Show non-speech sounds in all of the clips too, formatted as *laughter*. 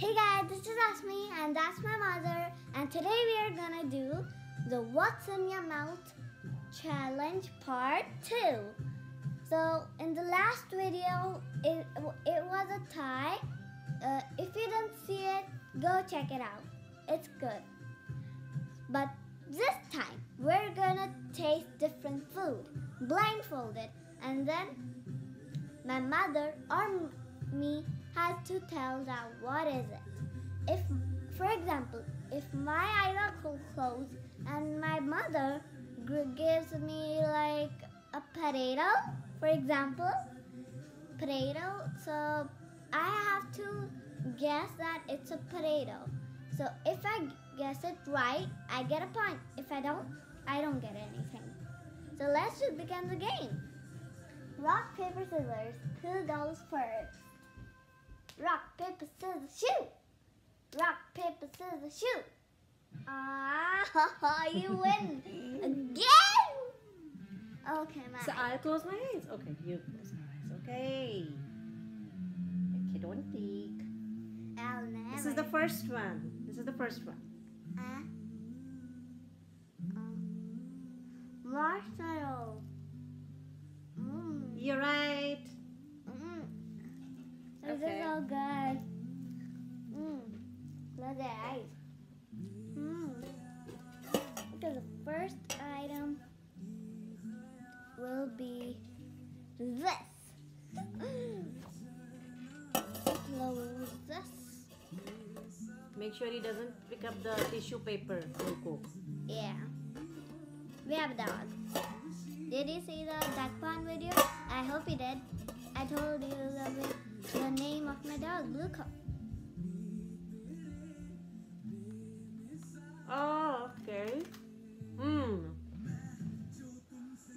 Hey guys, this is Asmi and that's my mother and today we are gonna do the What's in Your Mouth challenge part 2. So in the last video, it, it was a tie. Uh, if you didn't see it, go check it out. It's good. But this time, we're gonna taste different food, blindfolded, and then my mother or me has to tell that what is it. If, for example, if my eyes are closed and my mother gives me like a potato, for example, potato, so I have to guess that it's a potato. So if I guess it right, I get a point. If I don't, I don't get anything. So let's just begin the game. Rock, paper, scissors. Who goes first? Rock, paper, scissors, shoot! Rock, paper, scissors, shoot! Ah, *laughs* you win again! Okay, my So I'll close my eyes. Okay, you close your eyes. Okay. Okay, don't peek. I'll never. This is the first one. This is the first one. Uh, um, marshmallow. Mmm. You're right. This Okay. is mm. so good. Mmm. Close your eyes. Mmm. Okay, the first item will be this. Close this. Make sure he doesn't pick up the tissue paper, Coco. Yeah. We have a dog. Did you see the duck pond video? I hope you did. I told you the, vi- the name of my dog, Blue Cup. Oh, okay. Hmm.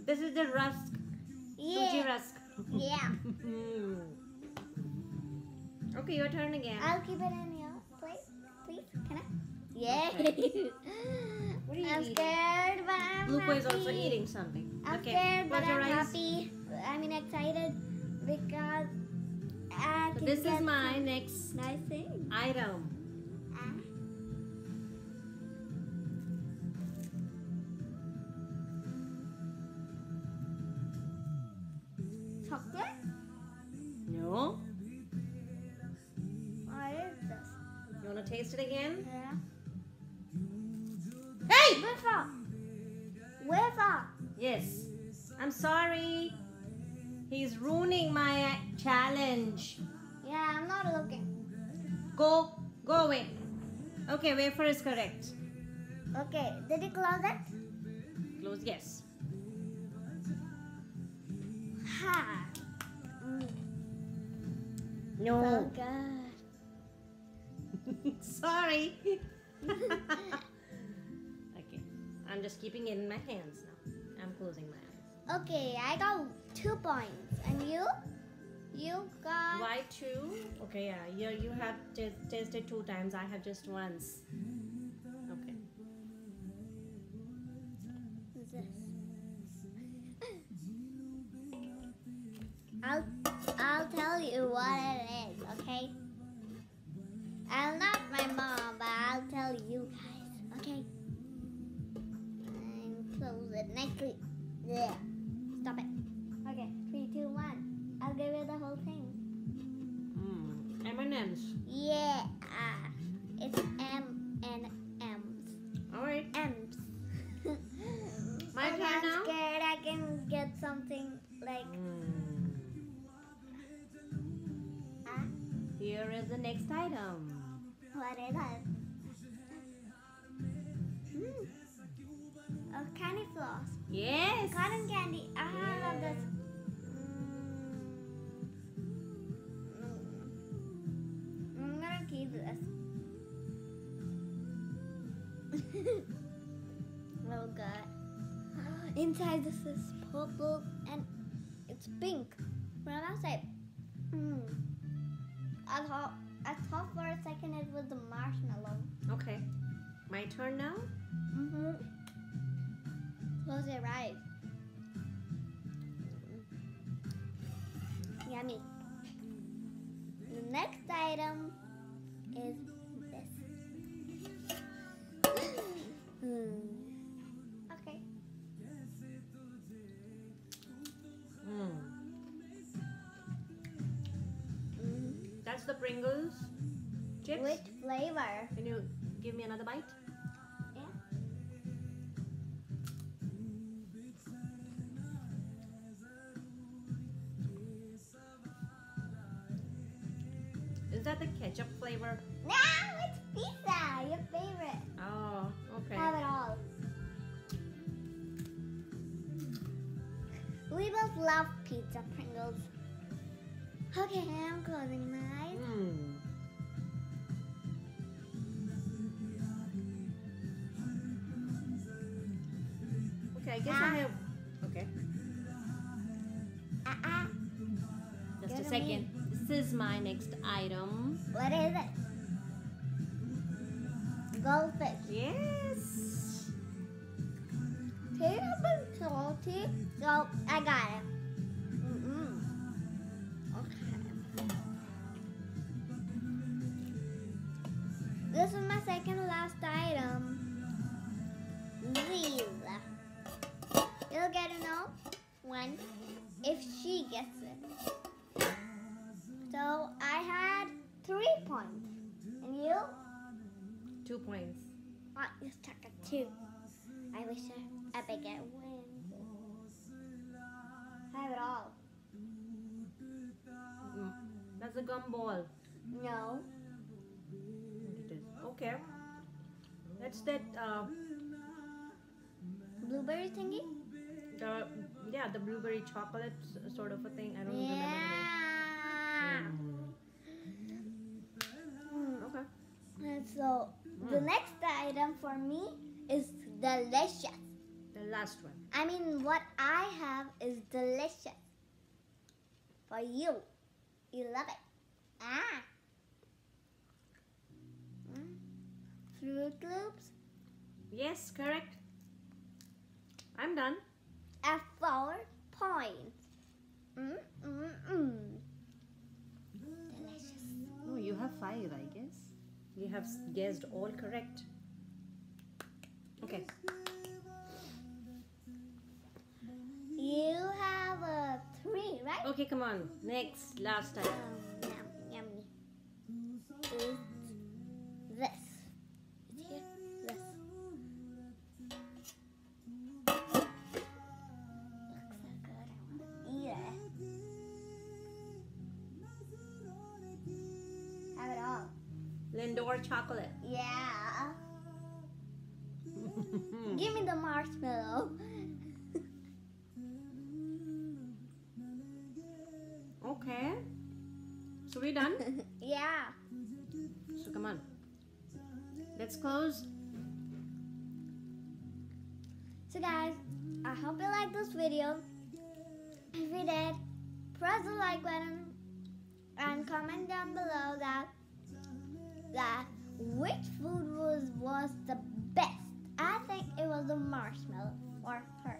This is the rusk. Suji Yeah. rusk. Yeah. Hmm. *laughs* okay, your turn again. I'll keep it in your place, please. Can I? Yeah. *laughs* What are you I'm eating? scared, but I'm Bluko happy. is also eating something. I'm okay, scared, but I'm happy. I mean excited because I So this is my next nice thing. item. Ah. Chocolate? No. What is this? You wanna taste it again? Yeah. Hey! Wafer. Yes. I'm sorry. He's ruining my challenge. Yeah, I'm not looking. Go, go away. Okay, wafer is correct. Okay, did you close it? Close, yes. Ha. Mm, No. good. *laughs* sorry. *laughs* okay, I'm just keeping it in my hands now. I'm closing my eyes. Okay, I got two points. And you? You got. Why two? Okay, yeah, you, you have tasted two times. I have just once. Okay. I'll I'll tell you what it is, okay? I'm not my mom, but I'll tell you guys, okay? And close it nicely. Yeah. Stop it. Mm. M&M's. Yeah. It's M and M's. All right. M's. *laughs* My turn I'm now? scared I can get something like Mm. ah, Here is the next item. what is it? Hmm. A candy floss. Yes. Cotton candy. Inside this is purple and it's pink. From outside. Hmm. I thought I thought for a second it was the marshmallow. Okay. My turn now? Mm-hmm. Close your eyes. Yummy. The next item is That's the Pringles chips. Which flavor? Can you give me another bite? Yeah. Is that the ketchup flavor? No, it's pizza. Your favorite. Oh, okay. Have it all. We both love pizza Pringles. Okay, I'm closing my eyes. Hmm. Okay, I guess I Ah. have. Okay, Ah, ah. just Go a second. This is my next item. What is it? Goldfish. Yes. Tea salty, so I got it. This is my second last item. These. You'll get to know when if she gets it. So I had three points. And you? Two points. Oh, you stuck at two. I wish I Abigail wins. I have it all. Mm. That's a gumball. No. Okay. That's that. Uh, Blueberry thingy? the yeah, the blueberry chocolate sort of a thing. I don't remember Yeah. the name. Mm. Okay. And so the Mm. next item for me is delicious. The last one. I mean, what I have is delicious. For you. You love it. Ah. Froot Loops Yes, correct. I'm done. at four points. Mm, mm, mm. Delicious. No, you have five, I guess. You have guessed all correct. Okay. You have a three, right? Okay, come on. Next, last time. Um, yum, yummy. Is Lindor chocolate. Yeah. *laughs* Give me the marshmallow. okay. So we're done. *laughs* yeah. So come on. Let's close. So guys, I hope you like this video. If you did, press the like button and comment down below that that which food was was the best. I think it was the marshmallow for her.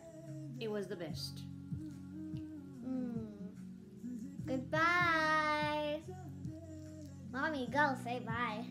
It was the best. Mm. Goodbye. Mommy, go say bye.